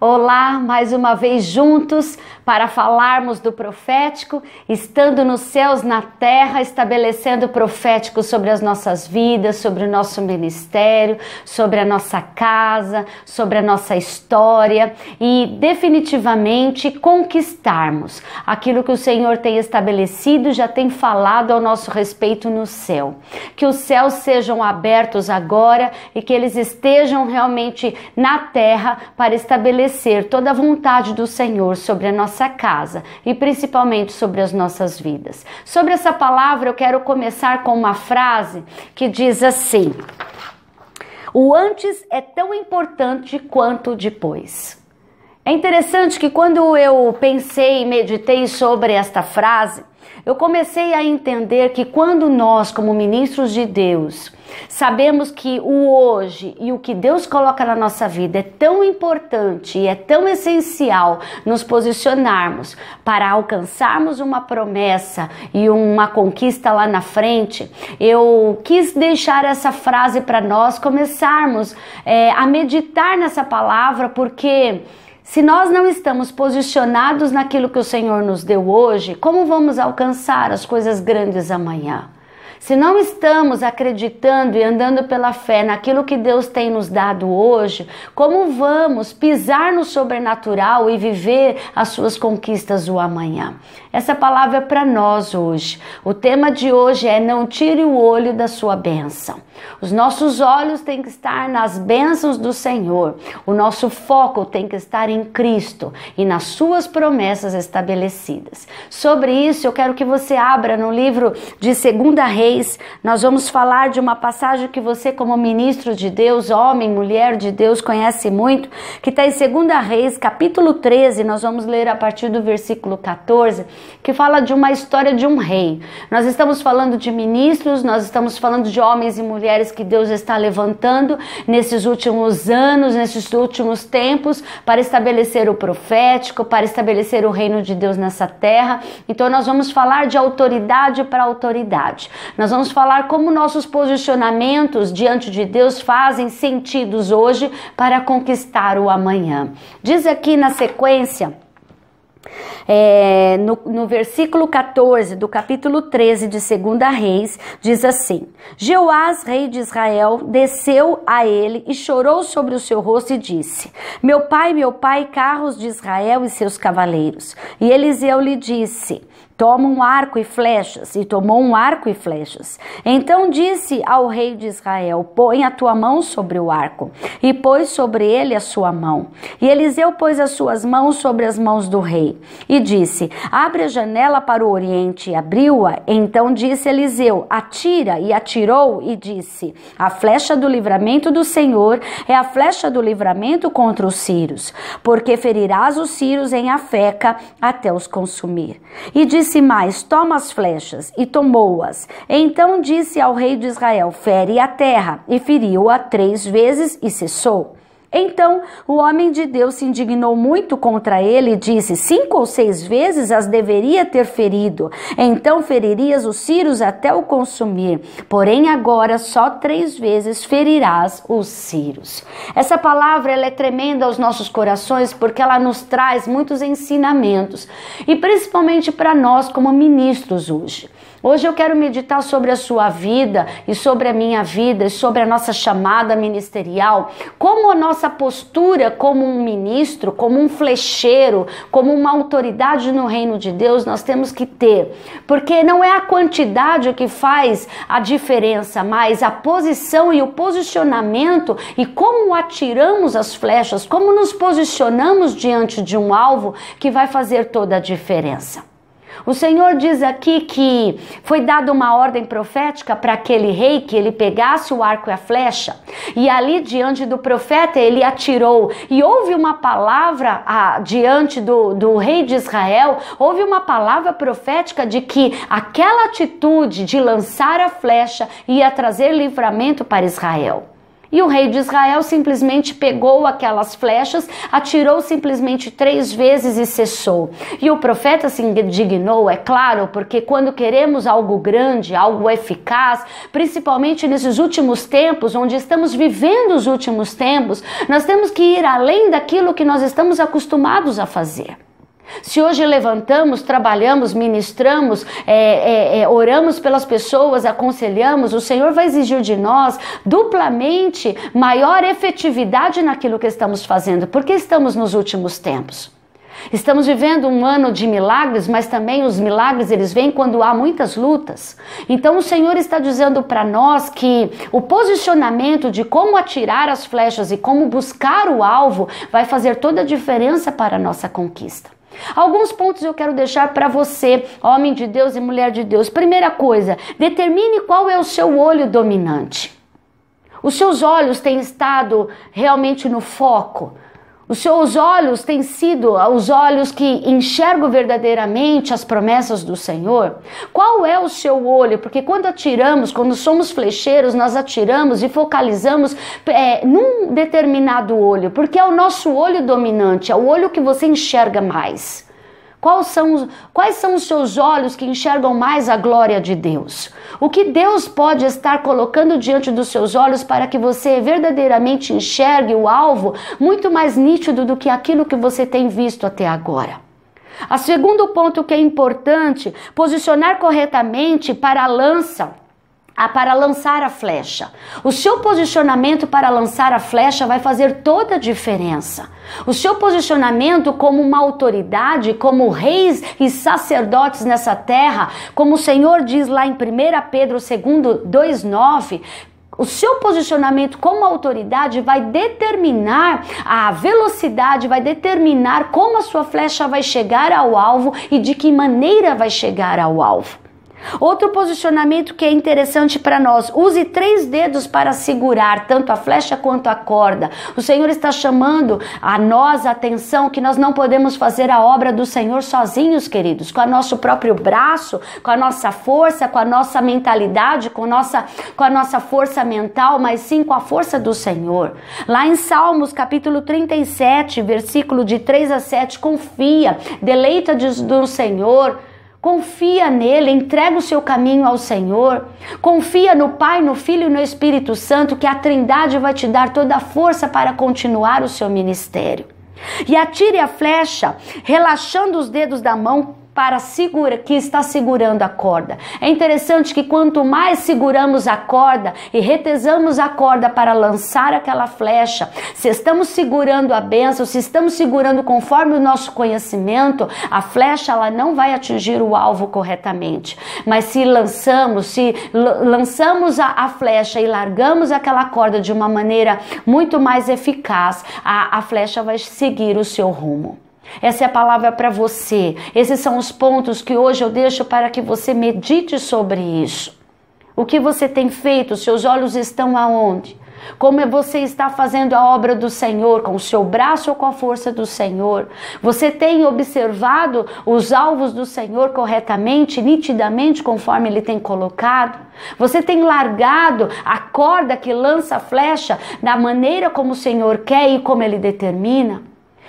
Olá, mais uma vez juntos para falarmos do profético, estando nos céus, na terra, estabelecendo o profético sobre as nossas vidas, sobre o nosso ministério, sobre a nossa casa, sobre a nossa história e definitivamente conquistarmos aquilo que o Senhor tem estabelecido, já tem falado ao nosso respeito no céu. Que os céus sejam abertos agora e que eles estejam realmente na terra para estabelecer toda a vontade do Senhor sobre a nossa casa e principalmente sobre as nossas vidas. Sobre essa palavra, eu quero começar com uma frase que diz assim: O antes é tão importante quanto o depois. É interessante que quando eu pensei e meditei sobre esta frase, eu comecei a entender que quando nós, como ministros de Deus, sabemos que o hoje e o que Deus coloca na nossa vida é tão importante e é tão essencial nos posicionarmos para alcançarmos uma promessa e uma conquista lá na frente, eu quis deixar essa frase para nós começarmos é, a meditar nessa palavra, porque se nós não estamos posicionados naquilo que o Senhor nos deu hoje, como vamos alcançar as coisas grandes amanhã? Se não estamos acreditando e andando pela fé naquilo que Deus tem nos dado hoje, como vamos pisar no sobrenatural e viver as suas conquistas o amanhã? Essa palavra é para nós hoje. O tema de hoje é não tire o olho da sua bênção. Os nossos olhos têm que estar nas bênçãos do Senhor. O nosso foco tem que estar em Cristo e nas suas promessas estabelecidas. Sobre isso, eu quero que você abra no livro de 2 Reis Reis, nós vamos falar de uma passagem que você, como ministro de Deus, homem, mulher de Deus, conhece muito, que está em 2 Reis, capítulo 13, nós vamos ler a partir do versículo 14, que fala de uma história de um rei. Nós estamos falando de ministros, nós estamos falando de homens e mulheres que Deus está levantando nesses últimos anos, nesses últimos tempos, para estabelecer o profético, para estabelecer o reino de Deus nessa terra. Então, nós vamos falar de autoridade para autoridade. Nós vamos falar como nossos posicionamentos diante de Deus fazem sentidos hoje para conquistar o amanhã. Diz aqui na sequência. É, no, no, versículo 14 do capítulo 13 de 2 Reis, diz assim: Jeoás, rei de Israel, desceu a ele e chorou sobre o seu rosto e disse: Meu pai, meu pai, carros de Israel e seus cavaleiros. E Eliseu lhe disse: Toma um arco e flechas. E tomou um arco e flechas. Então disse ao rei de Israel: Põe a tua mão sobre o arco. E pôs sobre ele a sua mão. E Eliseu pôs as suas mãos sobre as mãos do rei. E disse: Abre a janela para o oriente. E abriu-a. Então disse Eliseu: Atira. E atirou. E disse: A flecha do livramento do Senhor é a flecha do livramento contra os sírios. Porque ferirás os sírios em Afeca até os consumir. E disse disse mais: Toma as flechas, e tomou-as. Então disse ao rei de Israel: Fere a terra, e feriu-a três vezes e cessou. Então o homem de Deus se indignou muito contra ele e disse: Cinco ou seis vezes as deveria ter ferido, então feririas os círios até o consumir. Porém, agora só três vezes ferirás os círios. Essa palavra ela é tremenda aos nossos corações porque ela nos traz muitos ensinamentos e principalmente para nós como ministros hoje. Hoje eu quero meditar sobre a sua vida e sobre a minha vida e sobre a nossa chamada ministerial, como a nossa postura como um ministro, como um flecheiro, como uma autoridade no reino de Deus nós temos que ter, porque não é a quantidade que faz a diferença, mas a posição e o posicionamento e como atiramos as flechas, como nos posicionamos diante de um alvo que vai fazer toda a diferença. O Senhor diz aqui que foi dada uma ordem profética para aquele rei que ele pegasse o arco e a flecha, e ali diante do profeta ele atirou, e houve uma palavra ah, diante do, do rei de Israel, houve uma palavra profética de que aquela atitude de lançar a flecha ia trazer livramento para Israel. E o rei de Israel simplesmente pegou aquelas flechas, atirou simplesmente três vezes e cessou. E o profeta se indignou, é claro, porque quando queremos algo grande, algo eficaz, principalmente nesses últimos tempos, onde estamos vivendo os últimos tempos, nós temos que ir além daquilo que nós estamos acostumados a fazer. Se hoje levantamos, trabalhamos, ministramos, é, é, é, oramos pelas pessoas, aconselhamos, o Senhor vai exigir de nós duplamente maior efetividade naquilo que estamos fazendo, porque estamos nos últimos tempos. Estamos vivendo um ano de milagres, mas também os milagres eles vêm quando há muitas lutas. Então o Senhor está dizendo para nós que o posicionamento de como atirar as flechas e como buscar o alvo vai fazer toda a diferença para a nossa conquista. Alguns pontos eu quero deixar para você, homem de Deus e mulher de Deus. Primeira coisa, determine qual é o seu olho dominante. Os seus olhos têm estado realmente no foco os seus olhos têm sido os olhos que enxergam verdadeiramente as promessas do Senhor? Qual é o seu olho? Porque quando atiramos, quando somos flecheiros, nós atiramos e focalizamos é, num determinado olho, porque é o nosso olho dominante, é o olho que você enxerga mais. Quais são, quais são os seus olhos que enxergam mais a glória de Deus? O que Deus pode estar colocando diante dos seus olhos para que você verdadeiramente enxergue o alvo muito mais nítido do que aquilo que você tem visto até agora? A segundo ponto que é importante, posicionar corretamente para a lança para lançar a flecha. O seu posicionamento para lançar a flecha vai fazer toda a diferença. O seu posicionamento como uma autoridade, como reis e sacerdotes nessa terra, como o Senhor diz lá em 1 Pedro 2:9, o seu posicionamento como autoridade vai determinar a velocidade, vai determinar como a sua flecha vai chegar ao alvo e de que maneira vai chegar ao alvo. Outro posicionamento que é interessante para nós: use três dedos para segurar tanto a flecha quanto a corda. O Senhor está chamando a nós a atenção que nós não podemos fazer a obra do Senhor sozinhos, queridos, com o nosso próprio braço, com a nossa força, com a nossa mentalidade, com, nossa, com a nossa força mental, mas sim com a força do Senhor. Lá em Salmos, capítulo 37, versículo de 3 a 7, confia, deleita-te do Senhor Confia nele, entrega o seu caminho ao Senhor. Confia no Pai, no Filho e no Espírito Santo, que a Trindade vai te dar toda a força para continuar o seu ministério. E atire a flecha, relaxando os dedos da mão para segura que está segurando a corda. É interessante que quanto mais seguramos a corda e retesamos a corda para lançar aquela flecha, se estamos segurando a benção, se estamos segurando conforme o nosso conhecimento, a flecha ela não vai atingir o alvo corretamente. Mas se lançamos, se lançamos a, a flecha e largamos aquela corda de uma maneira muito mais eficaz, a, a flecha vai seguir o seu rumo. Essa é a palavra para você. Esses são os pontos que hoje eu deixo para que você medite sobre isso. O que você tem feito? Seus olhos estão aonde? Como você está fazendo a obra do Senhor, com o seu braço ou com a força do Senhor? Você tem observado os alvos do Senhor corretamente, nitidamente, conforme Ele tem colocado? Você tem largado a corda que lança a flecha da maneira como o Senhor quer e como Ele determina?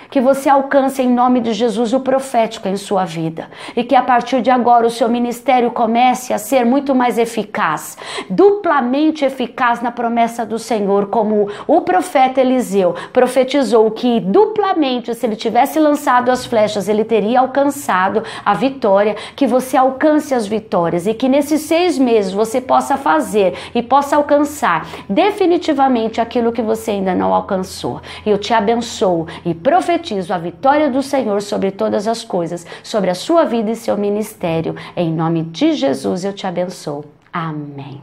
Que você alcance em nome de Jesus o profético em sua vida. E que a partir de agora o seu ministério comece a ser muito mais eficaz, duplamente eficaz na promessa do Senhor, como o profeta Eliseu profetizou que duplamente, se ele tivesse lançado as flechas, ele teria alcançado a vitória, que você alcance as vitórias e que nesses seis meses você possa fazer e possa alcançar definitivamente aquilo que você ainda não alcançou. Eu te abençoo e profetizo profetizo a vitória do Senhor sobre todas as coisas, sobre a sua vida e seu ministério. Em nome de Jesus eu te abençoo. Amém.